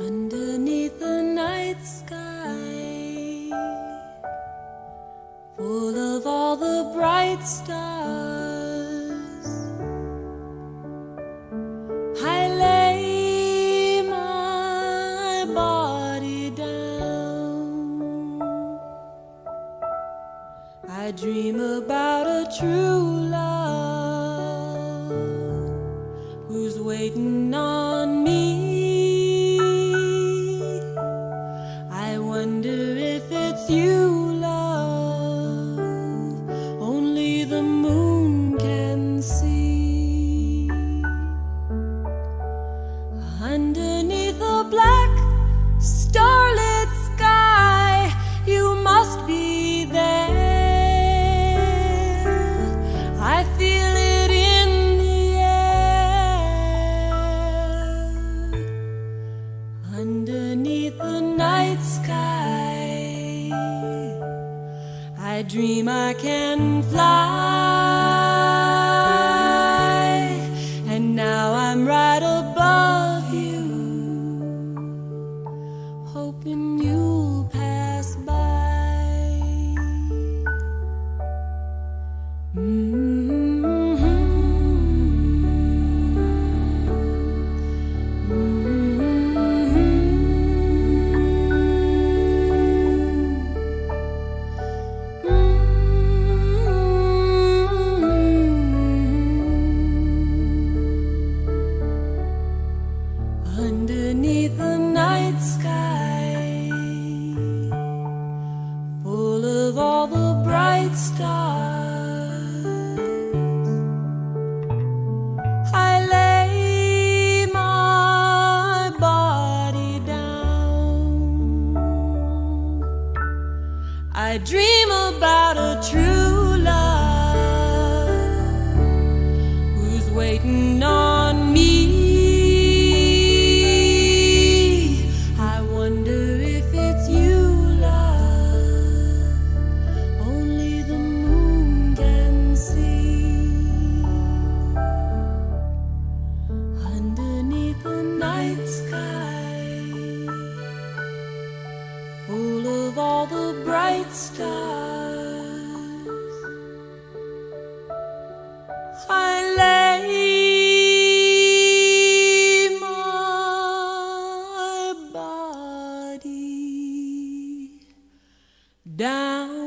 Underneath the night sky, full of all the bright stars, I lay my body down. I dream about a true love who's waiting on. I dream I can fly. And now I'm right I dream about a true of all the bright stars. I lay my body down.